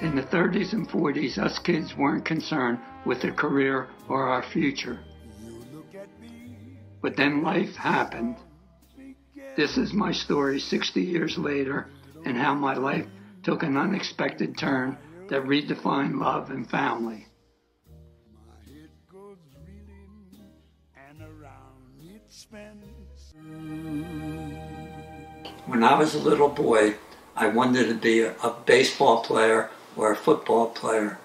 In the 30s and 40s, us kids weren't concerned with a career or our future. But then life happened. This is my story 60 years later and how my life took an unexpected turn that redefined love and family. When I was a little boy, I wanted to be a, a baseball player or a football player.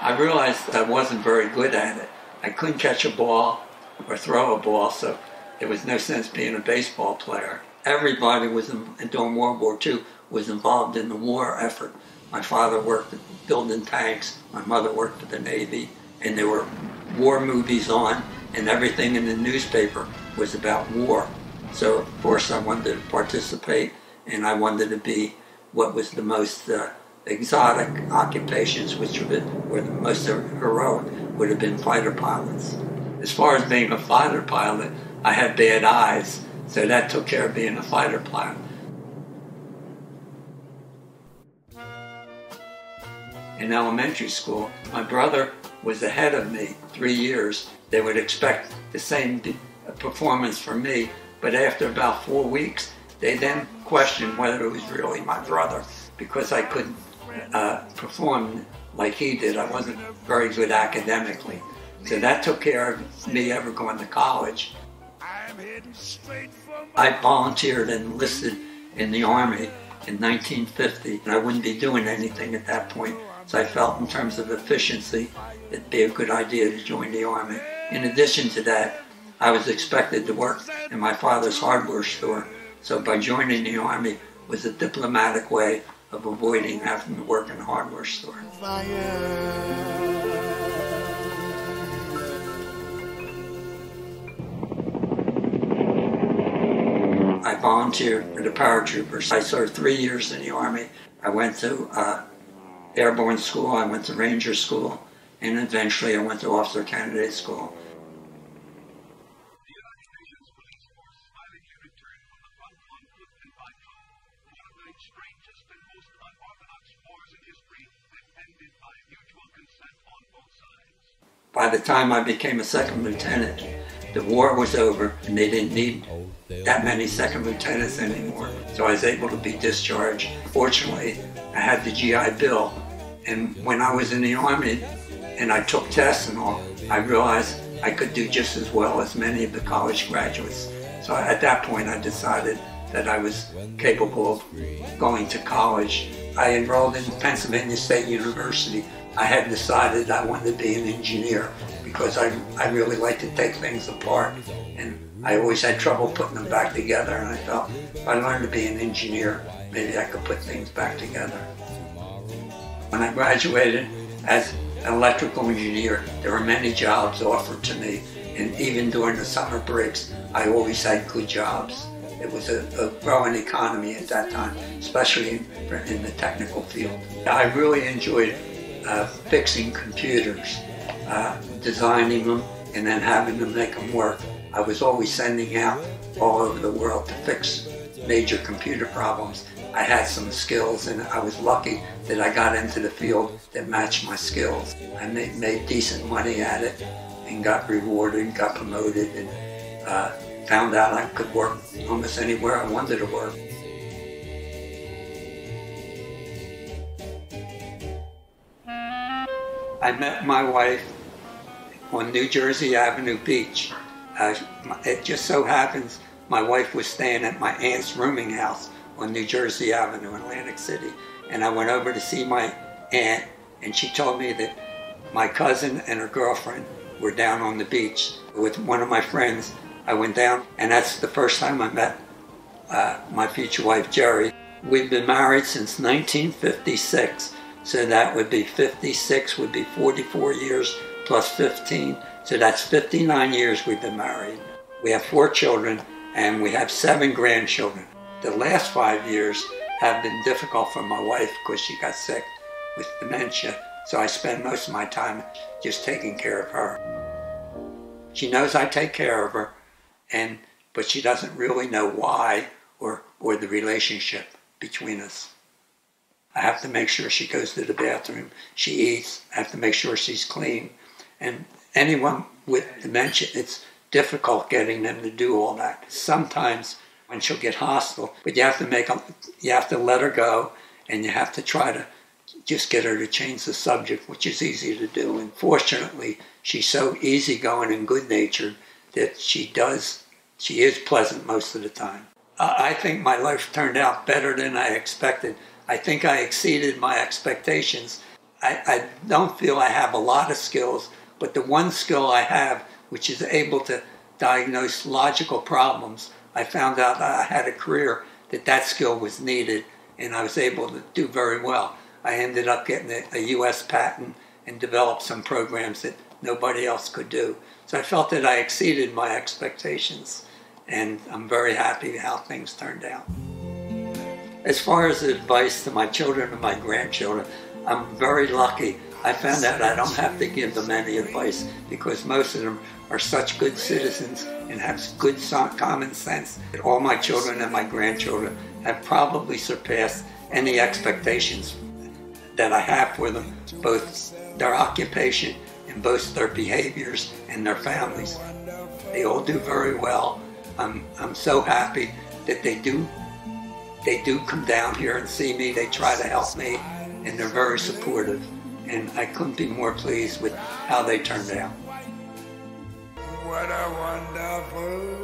I realized I wasn't very good at it. I couldn't catch a ball or throw a ball, so there was no sense being a baseball player. Everybody was in, during World War II was involved in the war effort. My father worked at building tanks. My mother worked for the Navy, and there were war movies on, and everything in the newspaper was about war. So of course I wanted to participate, and I wanted to be what was the most uh, exotic occupations, which were the most heroic, would have been fighter pilots. As far as being a fighter pilot, I had bad eyes, so that took care of being a fighter pilot. In elementary school, my brother was ahead of me three years. They would expect the same performance from me, but after about four weeks, they then questioned whether it was really my brother because I couldn't uh, perform like he did. I wasn't very good academically. So that took care of me ever going to college. I volunteered and enlisted in the Army in 1950, and I wouldn't be doing anything at that point. So I felt in terms of efficiency, it'd be a good idea to join the Army. In addition to that, I was expected to work in my father's hardware store. So by joining the Army was a diplomatic way of avoiding having to work in a hardware store. I volunteered for the paratroopers. I served three years in the Army. I went to uh, airborne school, I went to ranger school, and eventually I went to officer candidate school. By the time I became a second lieutenant, the war was over and they didn't need that many second lieutenants anymore. So I was able to be discharged. Fortunately, I had the GI Bill. And when I was in the Army and I took tests and all, I realized I could do just as well as many of the college graduates. So at that point, I decided that I was capable of going to college. I enrolled in Pennsylvania State University I had decided I wanted to be an engineer because I, I really like to take things apart and I always had trouble putting them back together and I felt if I learned to be an engineer, maybe I could put things back together. When I graduated as an electrical engineer, there were many jobs offered to me and even during the summer breaks, I always had good jobs. It was a, a growing economy at that time, especially in, in the technical field. I really enjoyed uh, fixing computers, uh, designing them, and then having to make them work. I was always sending out all over the world to fix major computer problems. I had some skills and I was lucky that I got into the field that matched my skills. I made, made decent money at it and got rewarded, and got promoted, and uh, found out I could work almost anywhere I wanted to work. I met my wife on New Jersey Avenue Beach. Uh, it just so happens my wife was staying at my aunt's rooming house on New Jersey Avenue in Atlantic City. And I went over to see my aunt, and she told me that my cousin and her girlfriend were down on the beach with one of my friends. I went down, and that's the first time I met uh, my future wife, Jerry. We've been married since 1956. So that would be 56, would be 44 years plus 15. So that's 59 years we've been married. We have four children and we have seven grandchildren. The last five years have been difficult for my wife because she got sick with dementia. So I spend most of my time just taking care of her. She knows I take care of her, and but she doesn't really know why or, or the relationship between us. I have to make sure she goes to the bathroom, she eats, I have to make sure she's clean. And anyone with dementia, it's difficult getting them to do all that. Sometimes when she'll get hostile, but you have to make you have to let her go and you have to try to just get her to change the subject, which is easy to do. And fortunately, she's so easygoing and good natured that she does, she is pleasant most of the time. I think my life turned out better than I expected. I think I exceeded my expectations. I, I don't feel I have a lot of skills, but the one skill I have, which is able to diagnose logical problems, I found out I had a career that that skill was needed, and I was able to do very well. I ended up getting a, a U.S. patent and developed some programs that nobody else could do. So I felt that I exceeded my expectations, and I'm very happy how things turned out. As far as advice to my children and my grandchildren, I'm very lucky. I found out I don't have to give them any advice because most of them are such good citizens and have good common sense that all my children and my grandchildren have probably surpassed any expectations that I have for them, both their occupation and both their behaviors and their families. They all do very well. I'm, I'm so happy that they do they do come down here and see me. They try to help me, and they're very supportive. And I couldn't be more pleased with how they turned out. What a wonderful